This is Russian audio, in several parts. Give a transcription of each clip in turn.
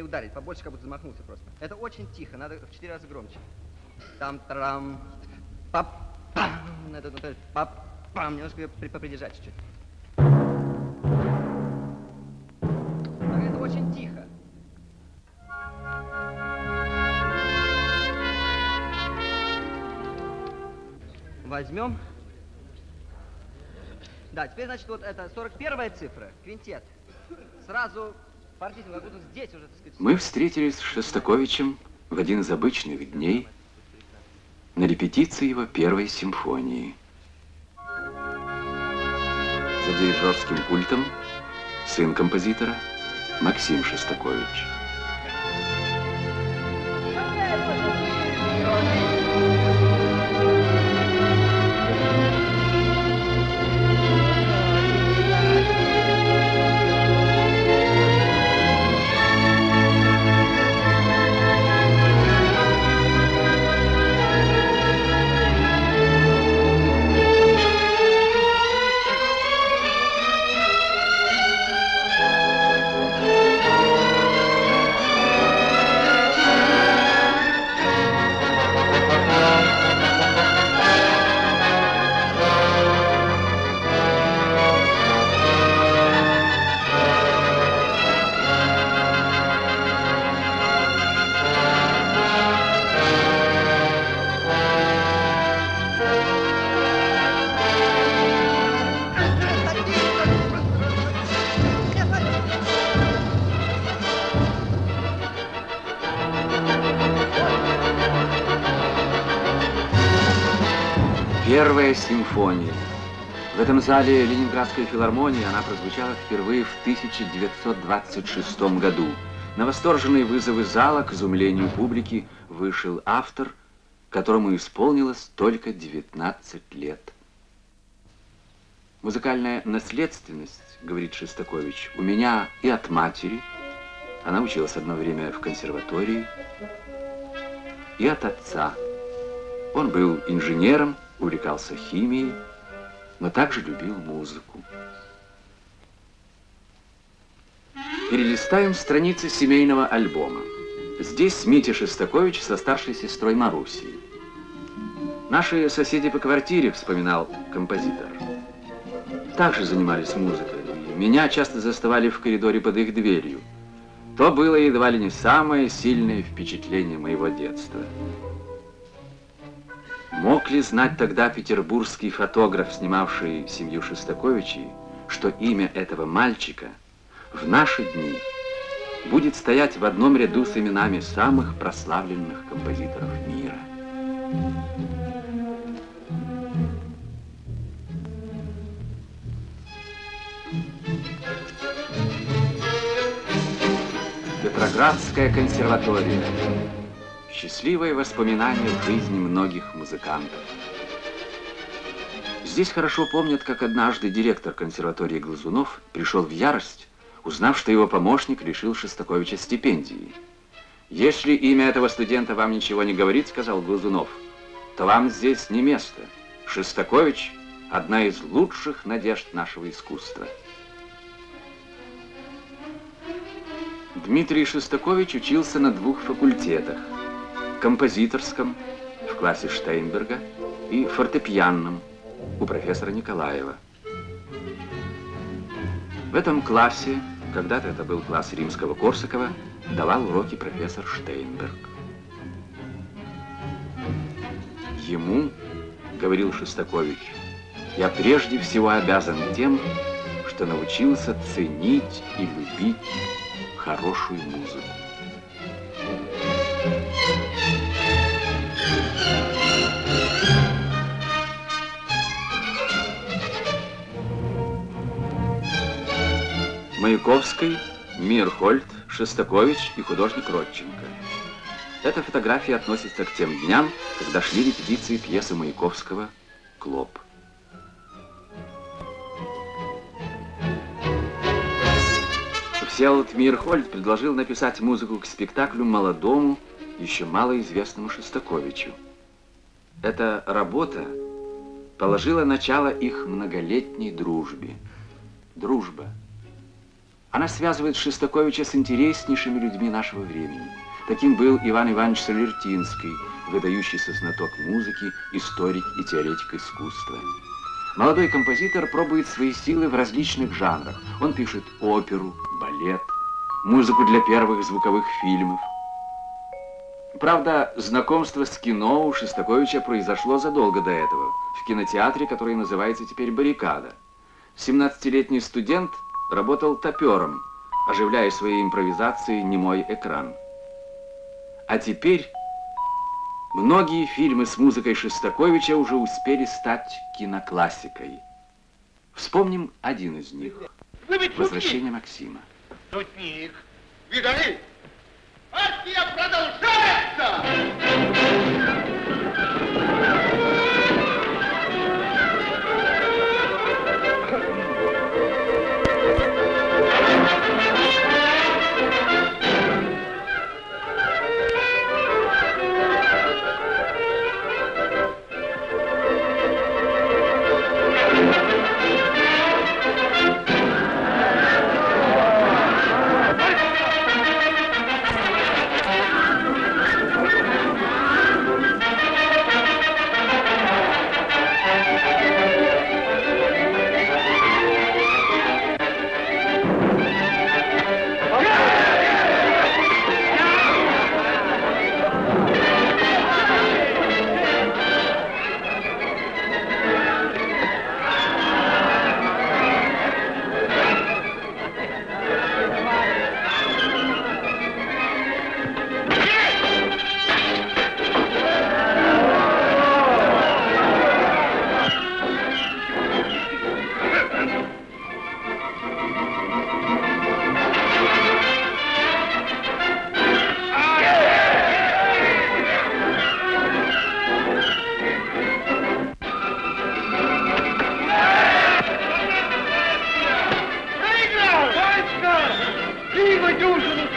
сильнее ударить, побольше, как будто замахнулся просто. Это очень тихо, надо в четыре раза громче. Там-тарам, пап-пам, надо, надо, пап-пам, немножко ее попридержать чуть-чуть. Это очень тихо. Возьмем. Да, теперь, значит, вот это 41 цифра, квинтет. Сразу Мы встретились с Шостаковичем в один из обычных дней на репетиции его первой симфонии. За дирижерским пультом сын композитора Максим Шостакович. Зале Ленинградской филармонии она прозвучала впервые в 1926 году. На восторженные вызовы зала, к изумлению публики, вышел автор, которому исполнилось только 19 лет. Музыкальная наследственность, говорит Шестакович, у меня и от матери, она училась одно время в консерватории, и от отца. Он был инженером, увлекался химией, но также любил музыку. Перелистаем страницы семейного альбома. Здесь Митя Шестакович со старшей сестрой Марусей. Наши соседи по квартире, вспоминал композитор, также занимались музыкой. И меня часто заставали в коридоре под их дверью. То было едва ли не самое сильное впечатление моего детства. Мог ли знать тогда петербургский фотограф, снимавший семью Шестаковичей, что имя этого мальчика в наши дни будет стоять в одном ряду с именами самых прославленных композиторов мира? Петроградская консерватория Счастливые воспоминания в жизни многих музыкантов. Здесь хорошо помнят, как однажды директор консерватории Глазунов пришел в ярость, узнав, что его помощник лишил Шестаковича стипендии. «Если имя этого студента вам ничего не говорит, — сказал Глазунов, — то вам здесь не место. Шестакович — одна из лучших надежд нашего искусства». Дмитрий Шестакович учился на двух факультетах — композиторском в классе Штейнберга и фортепианном у профессора Николаева. В этом классе, когда-то это был класс римского-корсакова, давал уроки профессор Штейнберг. Ему, говорил Шестакович, я прежде всего обязан тем, что научился ценить и любить хорошую музыку. Маяковский, Мирхольд, Шестакович и художник Родченко. Эта фотография относится к тем дням, когда шли репетиции пьесы Маяковского «Клоп». Всеволод Мирхольд предложил написать музыку к спектаклю молодому, еще малоизвестному Шестаковичу. Эта работа положила начало их многолетней дружбе. Дружба – Она связывает Шестаковича с интереснейшими людьми нашего времени. Таким был Иван Иванович Солертинский, выдающийся знаток музыки, историк и теоретик искусства. Молодой композитор пробует свои силы в различных жанрах. Он пишет оперу, балет, музыку для первых звуковых фильмов. Правда, знакомство с кино у Шестаковича произошло задолго до этого, в кинотеатре, который называется теперь «Баррикада». 17-летний студент работал топером, оживляя своей импровизацией немой экран. А теперь многие фильмы с музыкой Шестаковича уже успели стать киноклассикой. Вспомним один из них. «Возвращение Максима». Шутник. Видали? Партия продолжается!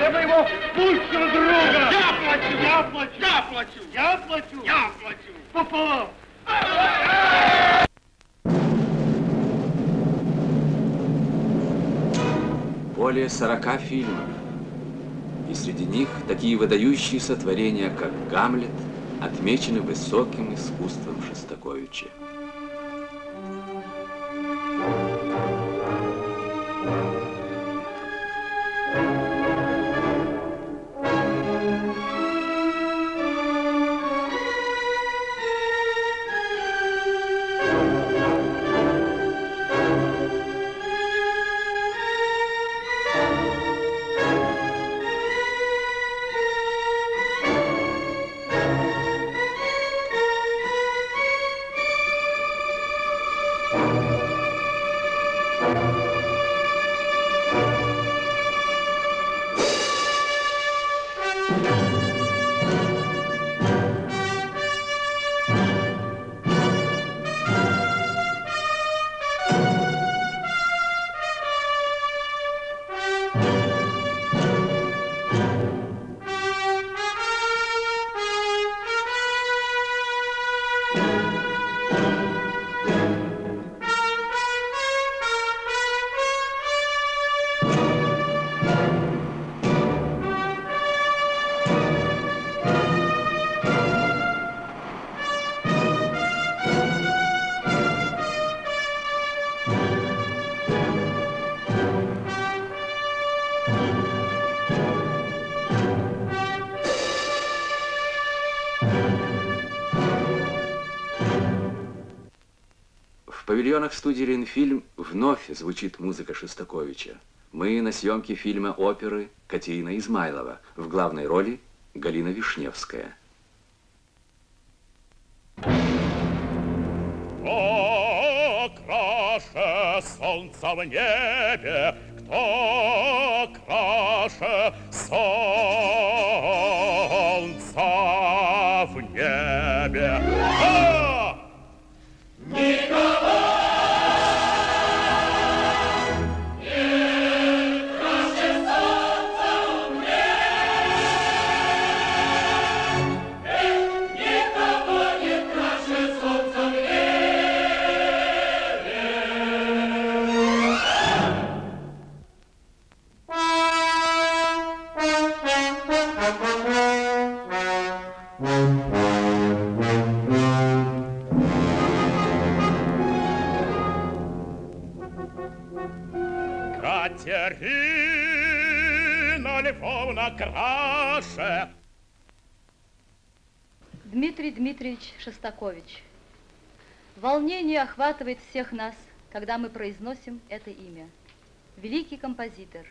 Для моего лучшего друга! Я плачу! Я плачу! Я плачу! Я плачу! Я плачу! Пополам! Более 40 фильмов. И среди них такие выдающиеся творения, как «Гамлет», отмечены высоким искусством Шостаковича. Павильонах студии «Ленфильм» вновь звучит музыка Шостаковича. Мы на съемке фильма оперы Катерина Измайлова. В главной роли Галина Вишневская. Кто краше солнца в небе, кто краше солнца в небе? Краше. Дмитрий Дмитриевич Шостакович. Волнение охватывает всех нас, когда мы произносим это имя. Великий композитор,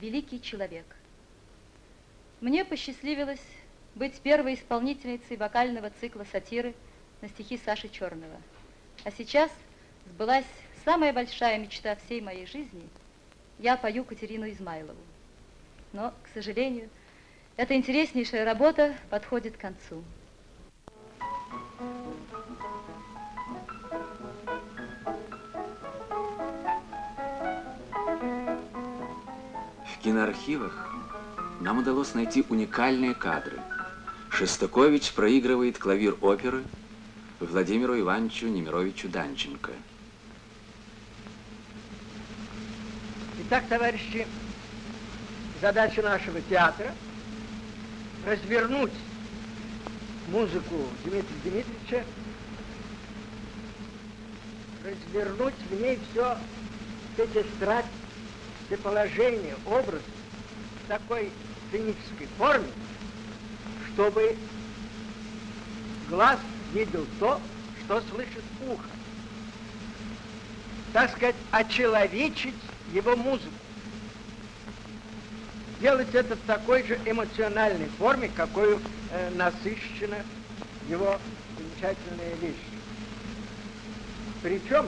великий человек. Мне посчастливилось быть первой исполнительницей вокального цикла сатиры на стихи Саши Черного. А сейчас сбылась самая большая мечта всей моей жизни. Я пою Катерину Измайлову. Но, к сожалению, эта интереснейшая работа подходит к концу. В киноархивах нам удалось найти уникальные кадры. Шестакович проигрывает клавир оперы Владимиру Ивановичу Немировичу Данченко. Итак, товарищи, задача нашего театра развернуть музыку Дмитрия Дмитриевича, развернуть в ней все эти страсти, все положения, образ в такой сценической форме, чтобы глаз видел то, что слышит ухо. Так сказать, очеловечить его музыку. Делать это в такой же эмоциональной форме, какой э, насыщена его замечательная вещь. Причем,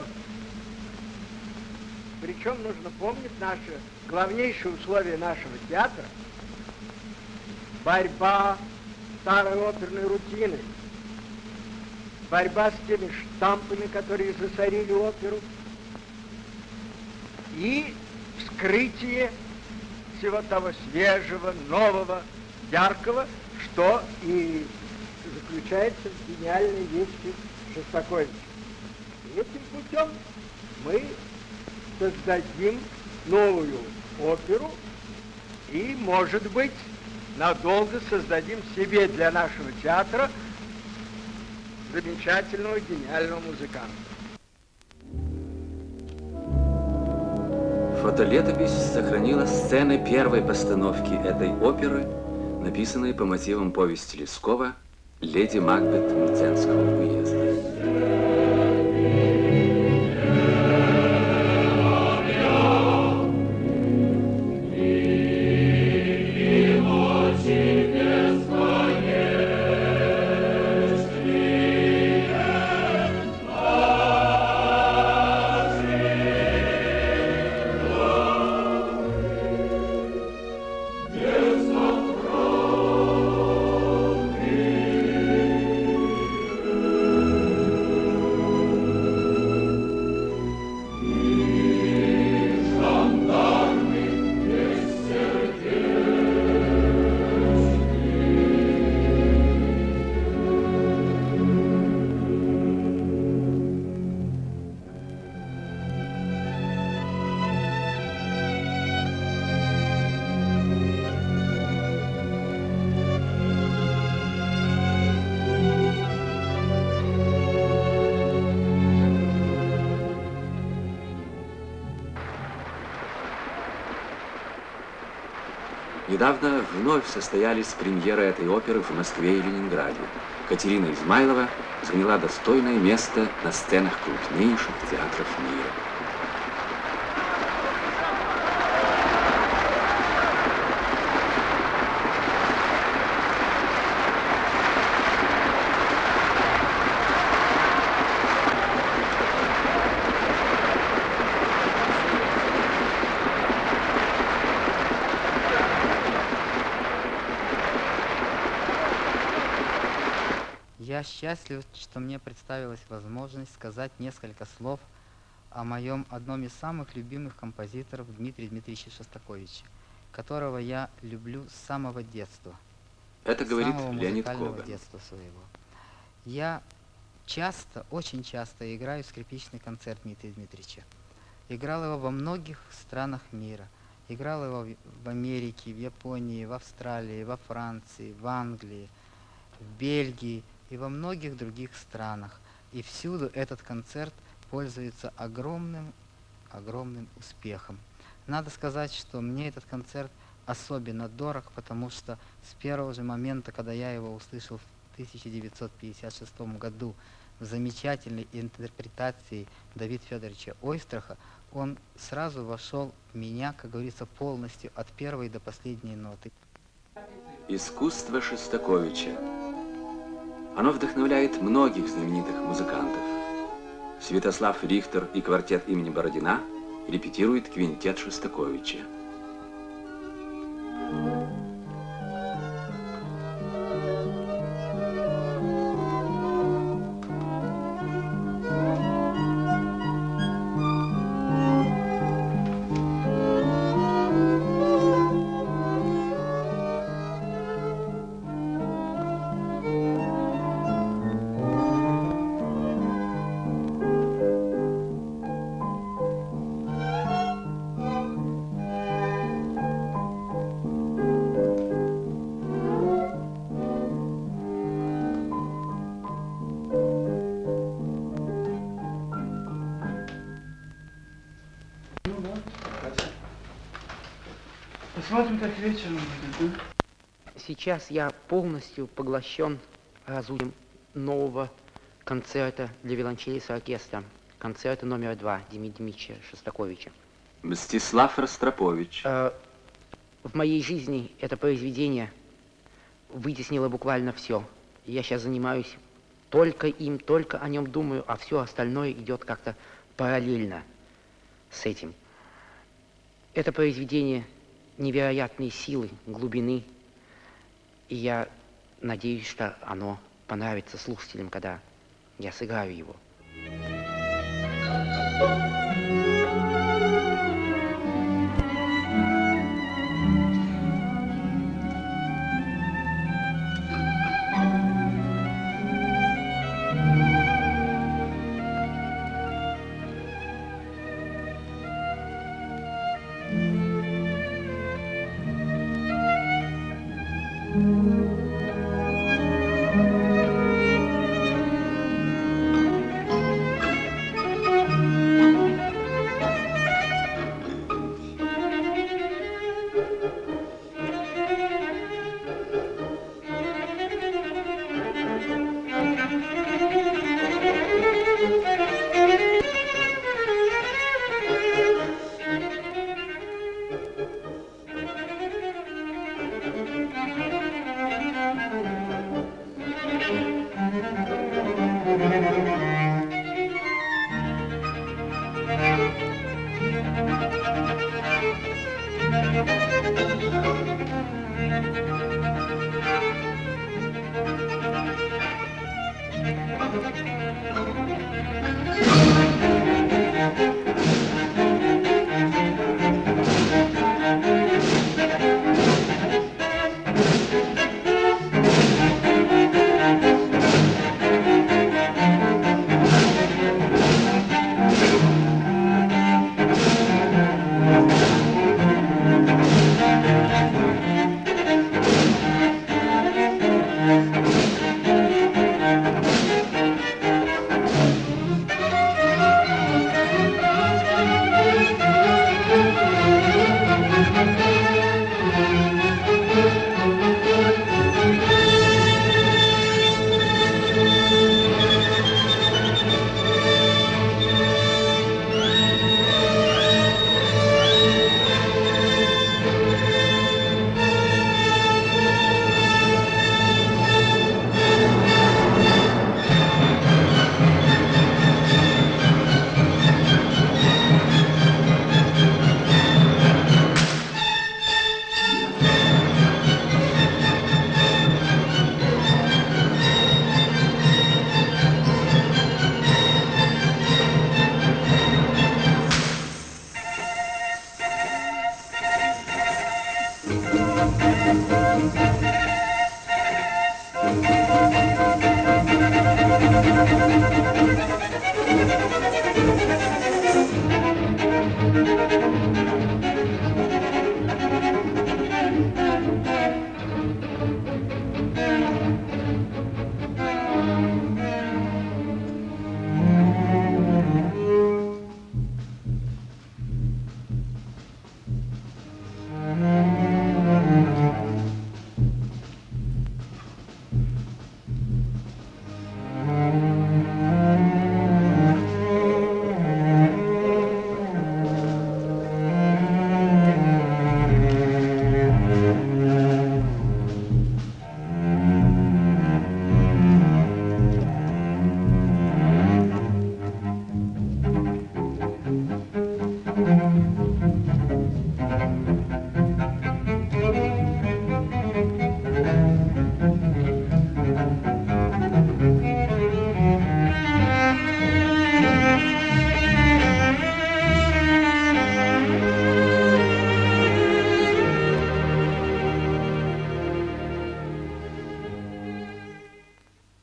причем нужно помнить наше главнейшее условие нашего театра – борьба старой оперной рутины, борьба с теми штампами, которые засорили оперу, и вскрытие всего того свежего, нового, яркого, что и заключается в гениальной вещи Шостаковича. Этим путем мы создадим новую оперу и, может быть, надолго создадим себе для нашего театра замечательного, гениального музыканта. Фотолетопись сохранила сцены первой постановки этой оперы, написанной по мотивам повести Лескова «Леди Макбет Мценского уезда». Недавно вновь состоялись премьеры этой оперы в Москве и Ленинграде. Катерина Измайлова заняла достойное место на сценах крупнейших театров мира. Я счастлив, что мне представилась возможность сказать несколько слов о моем одном из самых любимых композиторов Дмитрия Дмитриевича Шостаковича, которого я люблю с самого детства. Это говорит самого Леонид Коган. детства своего. Я часто, очень часто играю скрипичный концерт Дмитрия Дмитриевича. Играл его во многих странах мира. Играл его в Америке, в Японии, в Австралии, во Франции, в Англии, в Бельгии и во многих других странах. И всюду этот концерт пользуется огромным, огромным успехом. Надо сказать, что мне этот концерт особенно дорог, потому что с первого же момента, когда я его услышал в 1956 году в замечательной интерпретации Давида Федоровича Ойстраха, он сразу вошел в меня, как говорится, полностью от первой до последней ноты. Искусство Шостаковича. Оно вдохновляет многих знаменитых музыкантов. Святослав Рихтер и квартет имени Бородина репетирует квинтет Шостаковича. Посмотрим, как вечером будет, да? Сейчас я полностью поглощен разумием нового концерта для виолончели с оркестром. Концерта номер два Дмитрия Дмитрича Шостаковича. Мстислав Ростропович. Э, в моей жизни это произведение вытеснило буквально все. Я сейчас занимаюсь только им, только о нем думаю, а все остальное идет как-то параллельно с этим. Это произведение невероятной силы, глубины, и я надеюсь, что оно понравится слушателям, когда я сыграю его.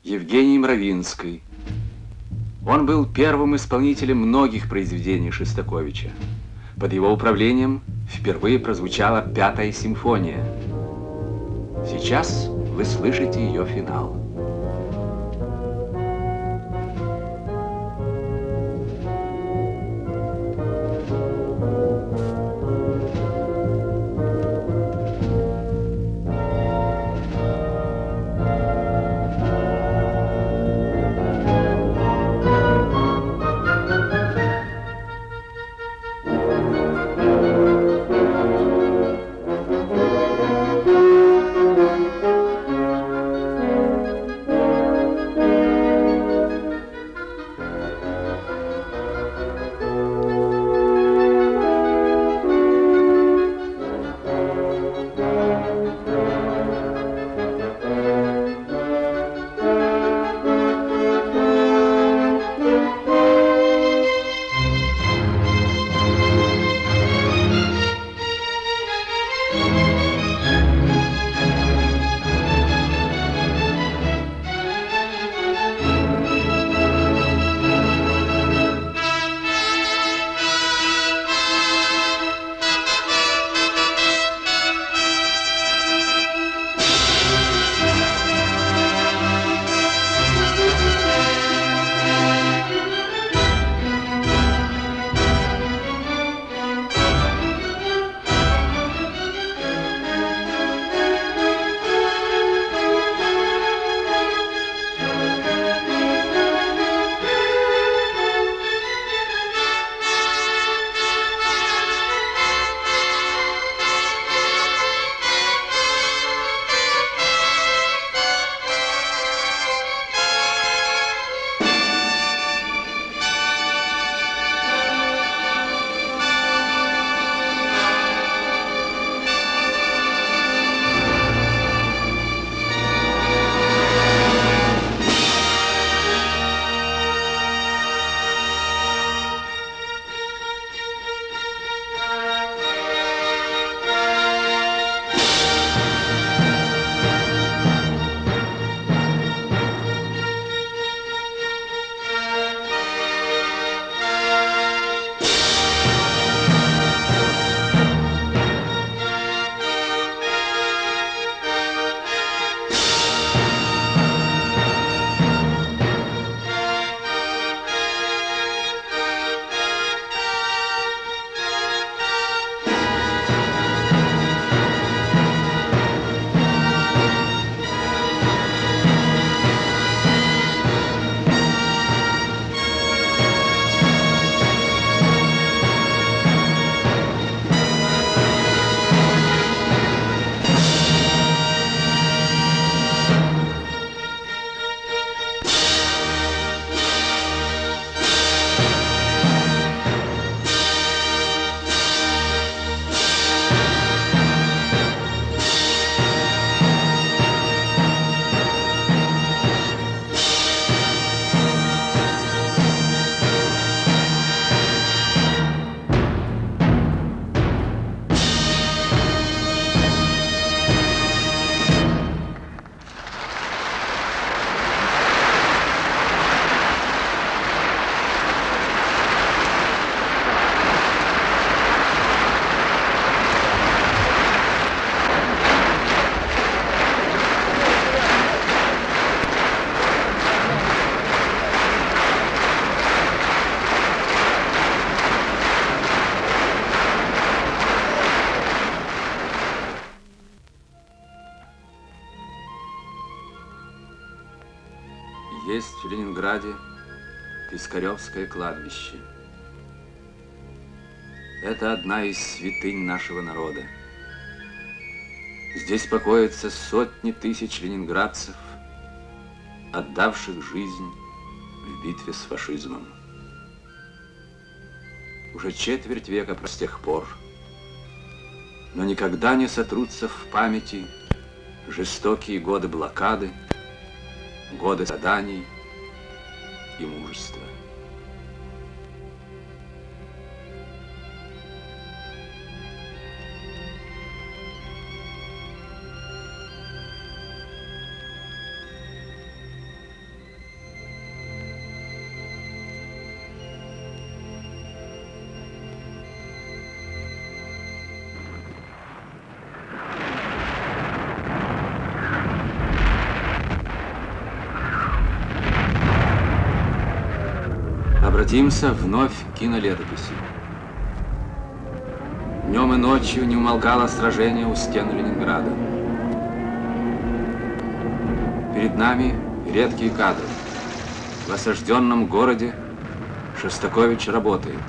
Стравинской. Он был первым исполнителем многих произведений Шестаковича. Под его управлением впервые прозвучала пятая симфония. Сейчас вы слышите ее финал. Пискаревское кладбище. Это одна из святынь нашего народа. Здесь покоятся сотни тысяч ленинградцев, отдавших жизнь в битве с фашизмом. Уже четверть века с тех пор, но никогда не сотрутся в памяти жестокие годы блокады, годы заданий и мужества. Обратимся вновь к кинолетописи. Днем и ночью не умолкало сражение у стен Ленинграда. Перед нами редкие кадры. В осажденном городе Шостакович работает.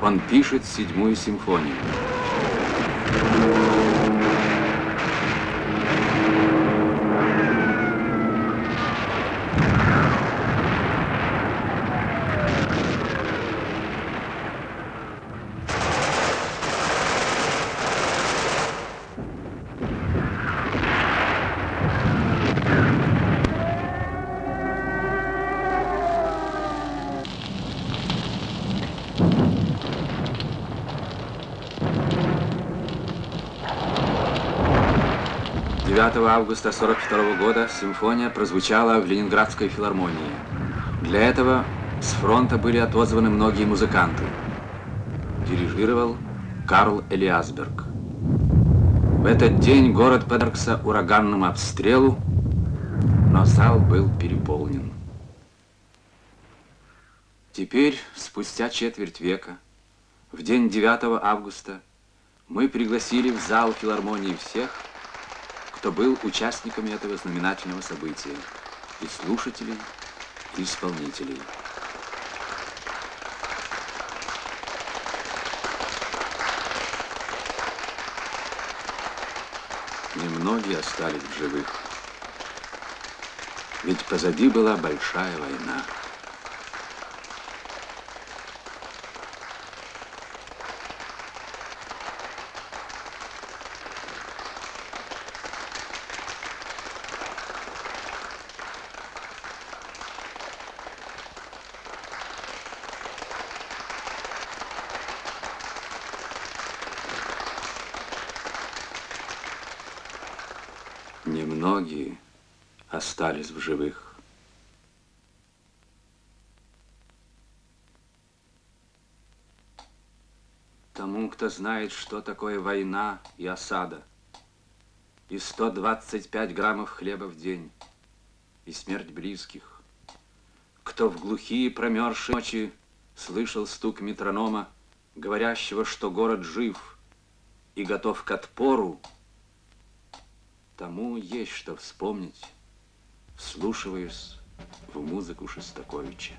Он пишет седьмую симфонию. Августа 42 года симфония прозвучала в Ленинградской филармонии. Для этого с фронта были отозваны многие музыканты. Дирижировал Карл Элиасберг. В этот день город подвергся ураганному обстрелу, но зал был переполнен. Теперь, спустя четверть века, в день 9 августа, мы пригласили в зал филармонии всех, кто был участниками этого знаменательного события, и слушателей, и исполнителей. Немногие остались в живых. Ведь позади была большая война. Немногие остались в живых. Тому, кто знает, что такое война и осада, и 125 граммов хлеба в день, и смерть близких, кто в глухие промерзшие ночи слышал стук метронома, говорящего, что город жив и готов к отпору, тому есть что вспомнить, вслушиваясь в музыку Шостаковича.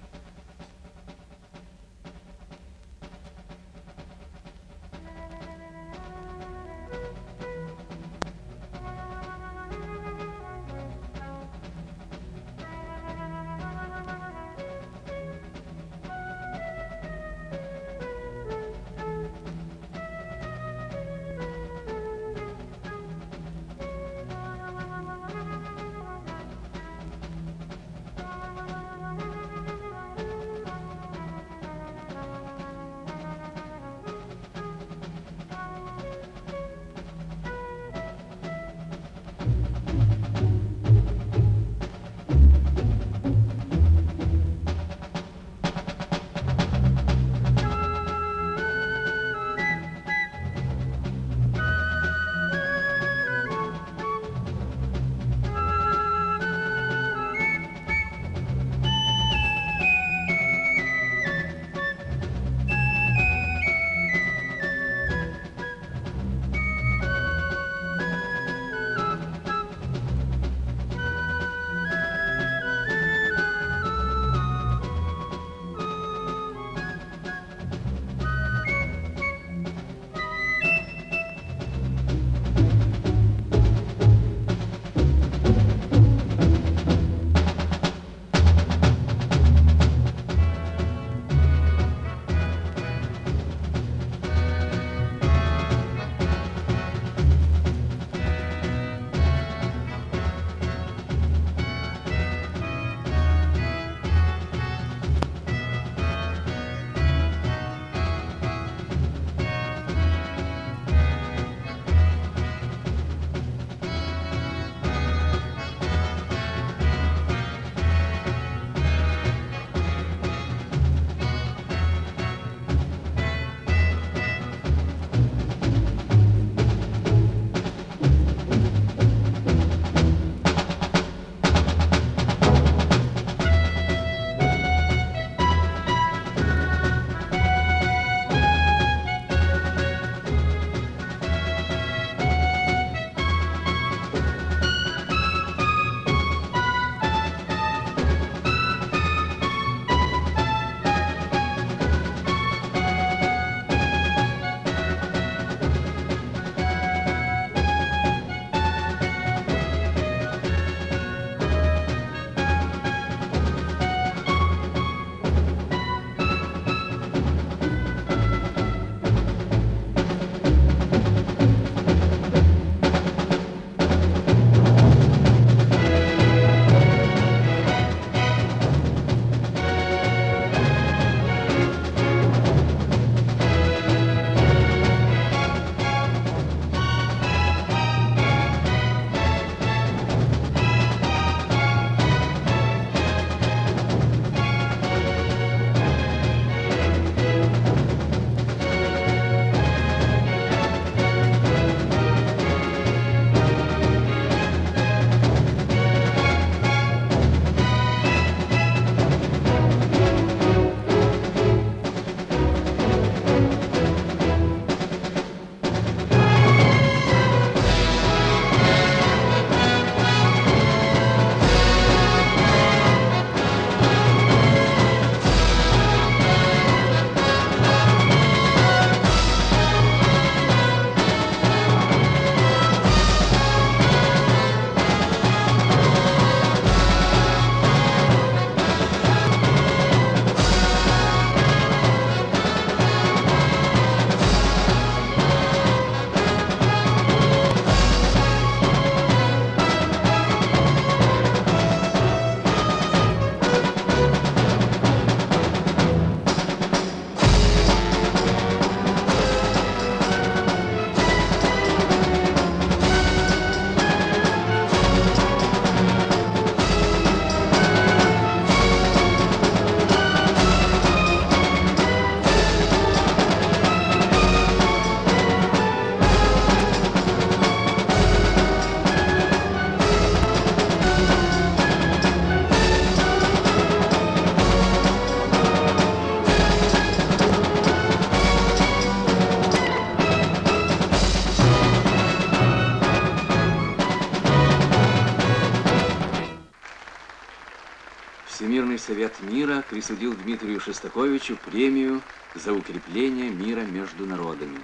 Мира присудил Дмитрию Шостаковичу премию за укрепление мира между народами.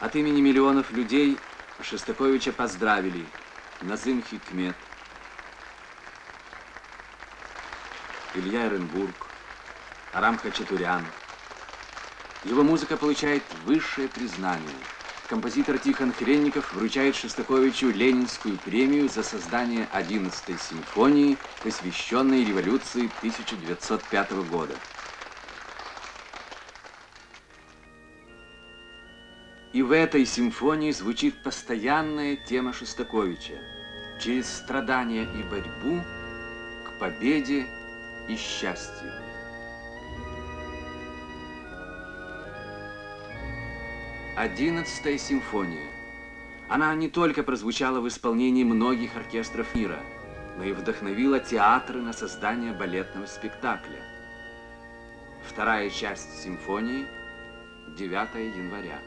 От имени миллионов людей Шостаковича поздравили Назым Хикмет, Илья Эренбург, Арам Хачатурян. Его музыка получает высшее признание. Композитор Тихон Хренников вручает Шостаковичу Ленинскую премию за создание 11-й симфонии, посвященной революции 1905 года. И в этой симфонии звучит постоянная тема Шостаковича. Через страдания и борьбу к победе и счастью. Одиннадцатая симфония. Она не только прозвучала в исполнении многих оркестров мира, но и вдохновила театры на создание балетного спектакля. Вторая часть симфонии 9 января.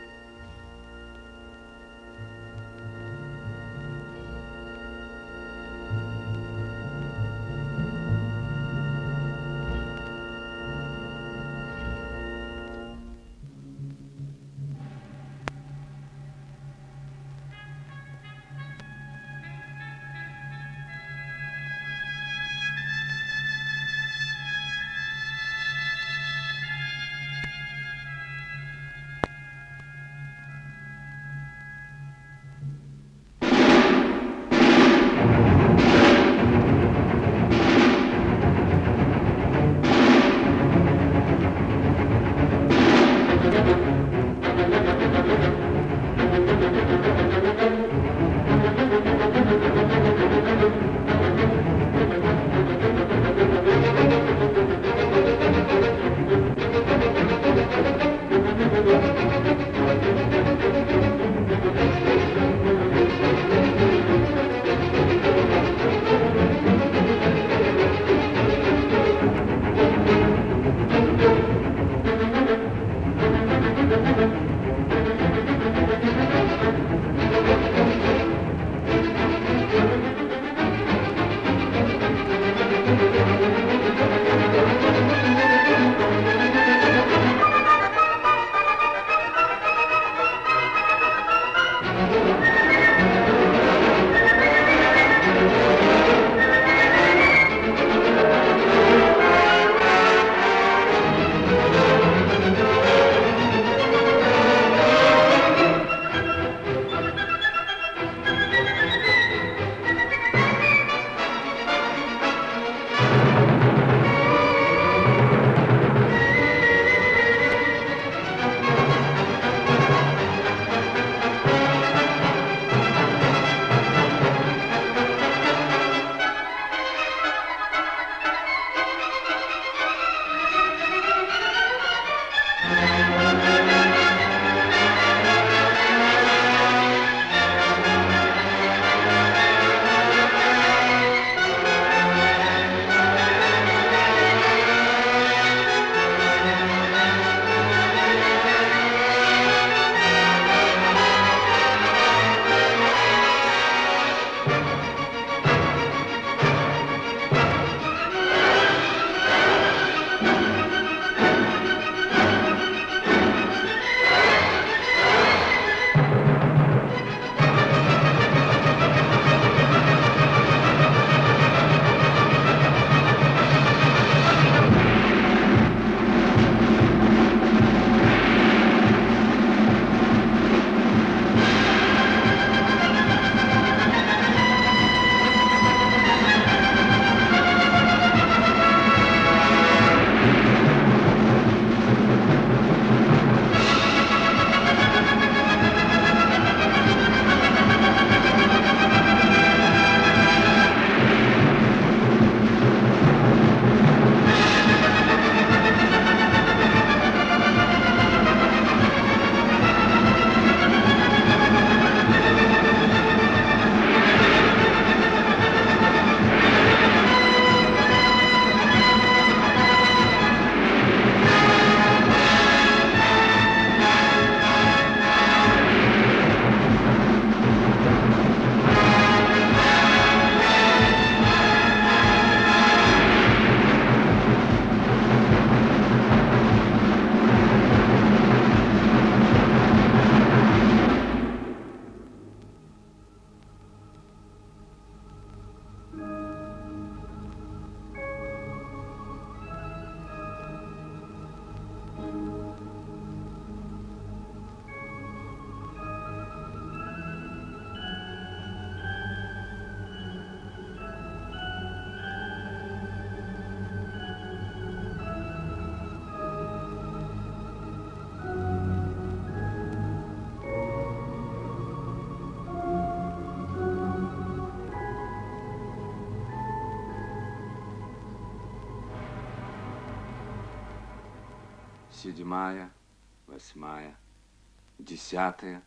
Десятая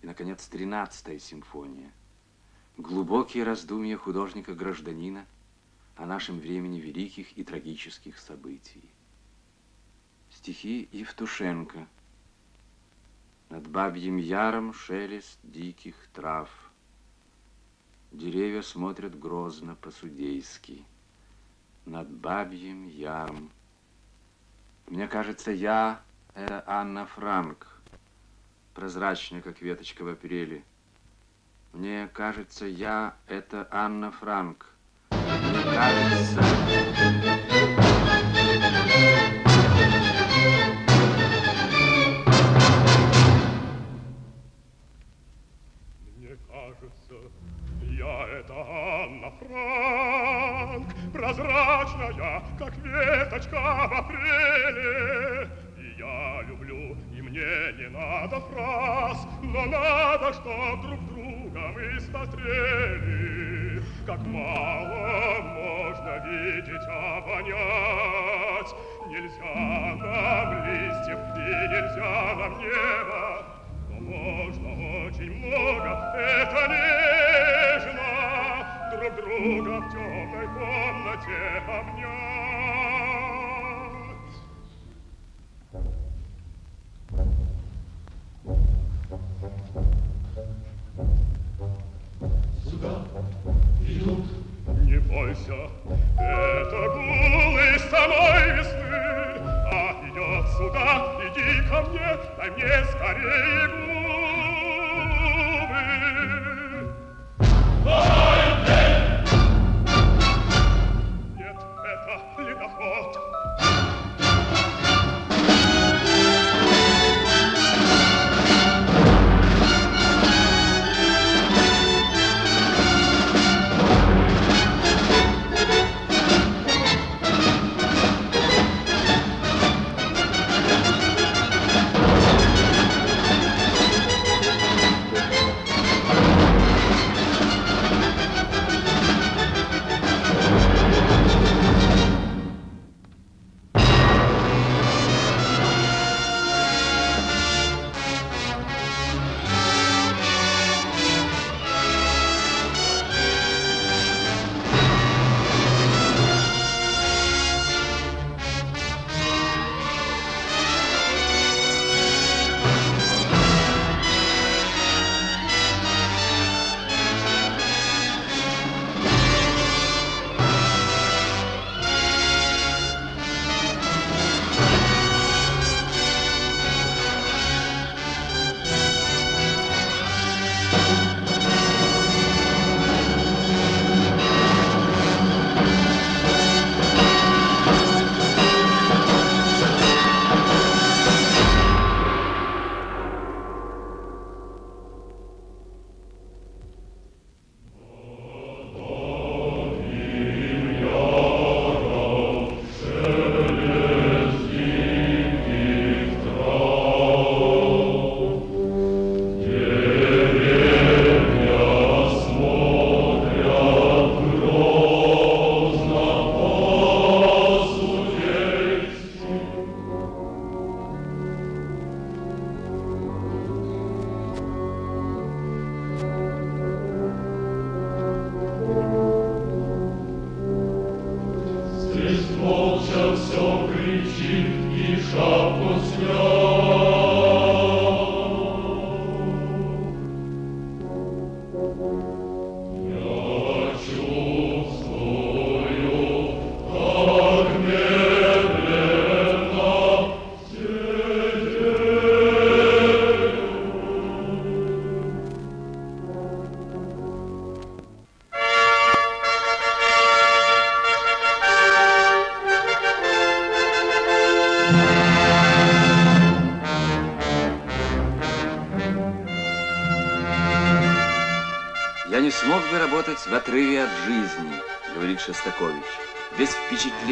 и, наконец, тринадцатая симфония. Глубокие раздумья художника-гражданина о нашем времени великих и трагических событий. Стихи Евтушенко. Над бабьим яром шелест диких трав. Деревья смотрят грозно по-судейски. Над бабьим яром. Мне кажется, я — это Анна Франк, прозрачная, как веточка в апреле. Мне кажется, я — это Анна Франк. Мне кажется... надо, чтоб друг друга мы смотрели. Как мало можно видеть, обонять. Нельзя нам листьев и нельзя нам неба, но можно очень много, это нежно, друг друга в темной комнате обнять.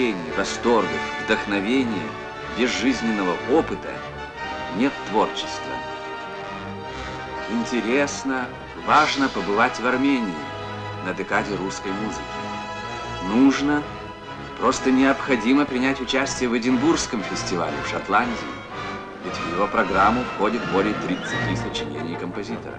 Впечатлений, восторгов, вдохновения, без жизненного опыта нет творчества. Интересно, важно побывать в Армении на декаде русской музыки. Нужно Просто необходимо принять участие в Эдинбургском фестивале в Шотландии. Ведь в его программу входит более 30 сочинений композитора.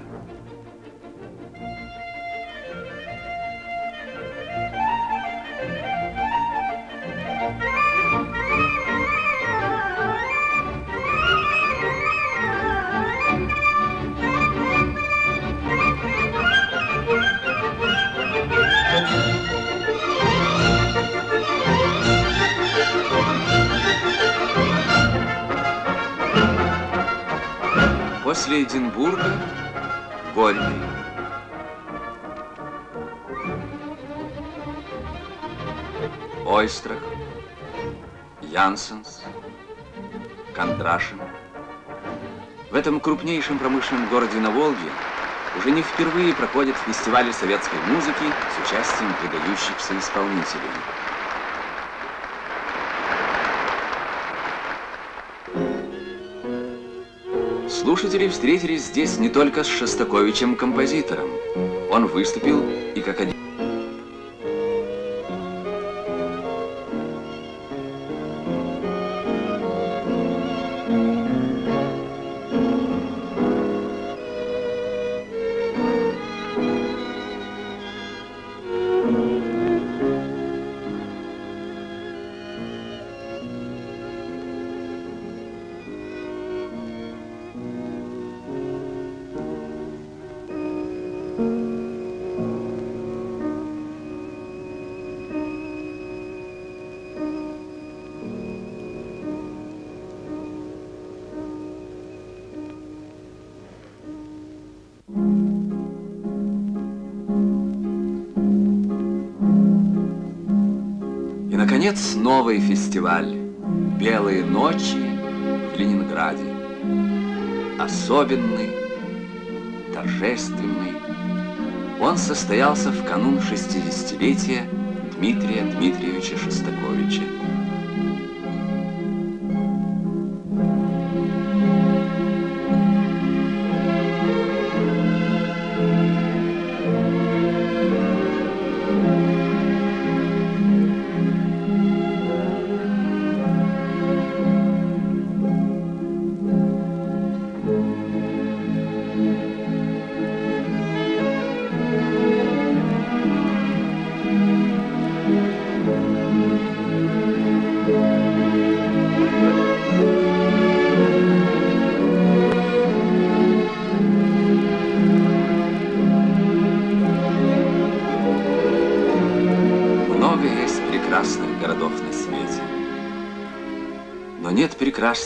После Эдинбурга Горький. Ойстрах, Янсенс, Кондрашин. В этом крупнейшем промышленном городе на Волге уже не впервые проходят фестивали советской музыки с участием выдающихся исполнителей. Слушатели встретились здесь не только с Шостаковичем-композитором. Он выступил и как один... новый фестиваль «Белые ночи» в Ленинграде. Особенный, торжественный. Он состоялся в канун 60-летия Дмитрия Дмитриевича Шостаковича.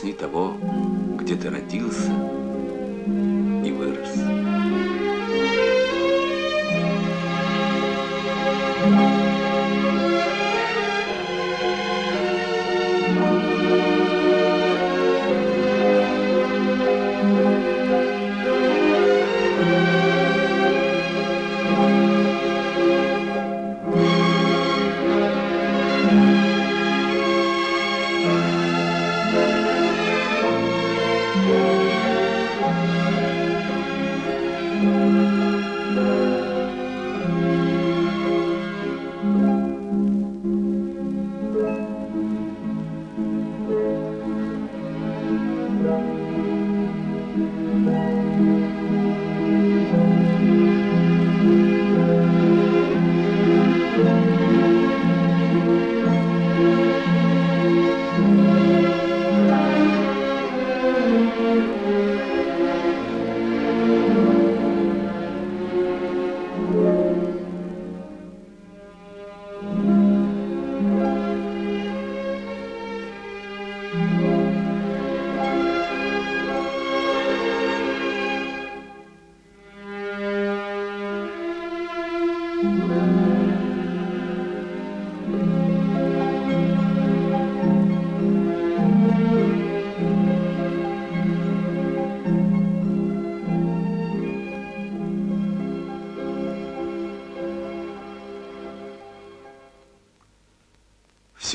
Прекрасней того,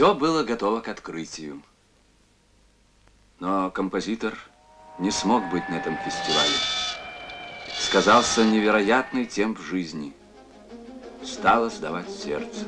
Все было готово к открытию. Но композитор не смог быть на этом фестивале. Сказался невероятный темп жизни. Стало сдавать сердце.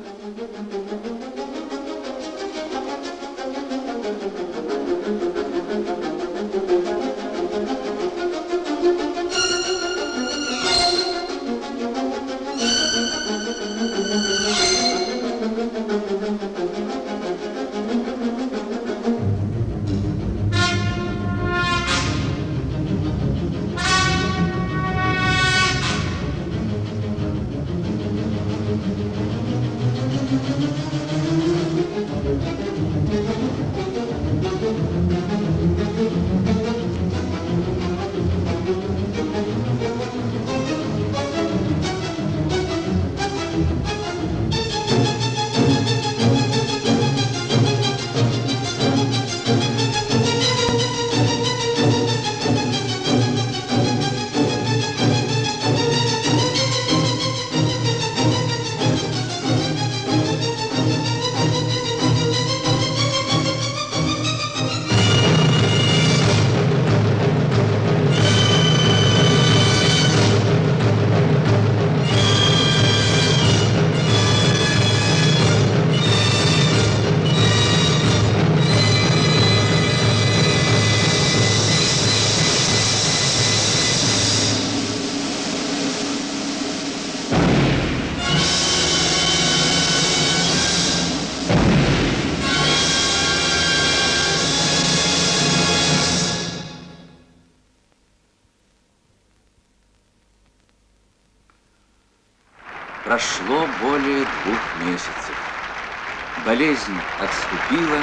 Болезнь отступила,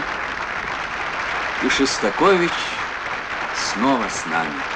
и Шестакович снова с нами.